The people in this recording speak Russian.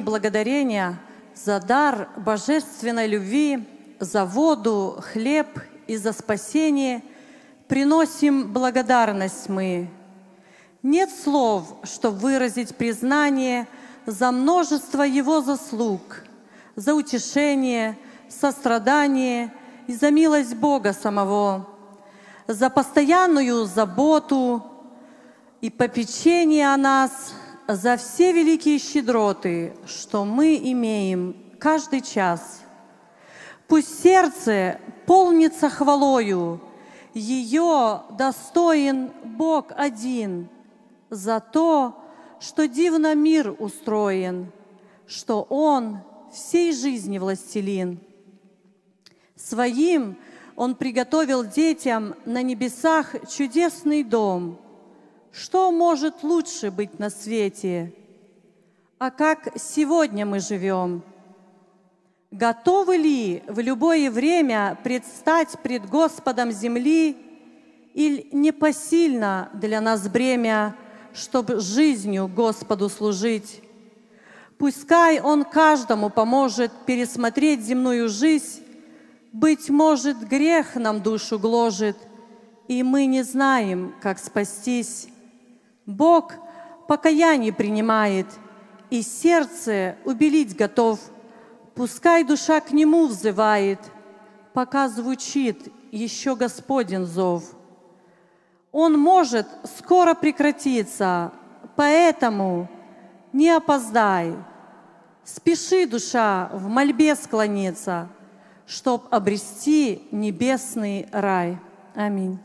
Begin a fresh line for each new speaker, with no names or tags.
благодарения за дар божественной любви, за воду, хлеб и за спасение приносим благодарность мы. Нет слов, чтобы выразить признание за множество Его заслуг, за утешение, сострадание и за милость Бога самого, за постоянную заботу и попечение о нас, за все великие щедроты, что мы имеем каждый час. Пусть сердце полнится хвалою, ее достоин Бог один за то, что дивно мир устроен, что Он всей жизни властелин. Своим Он приготовил детям на небесах чудесный дом. Что может лучше быть на свете? А как сегодня мы живем? Готовы ли в любое время предстать пред Господом земли или непосильно для нас бремя – чтобы жизнью Господу служить. Пускай Он каждому поможет пересмотреть земную жизнь. Быть может, грех нам душу гложет, и мы не знаем, как спастись. Бог покаяние принимает, и сердце убелить готов. Пускай душа к Нему взывает, пока звучит еще Господен зов он может скоро прекратиться, поэтому не опоздай. Спеши, душа, в мольбе склониться, чтоб обрести небесный рай. Аминь.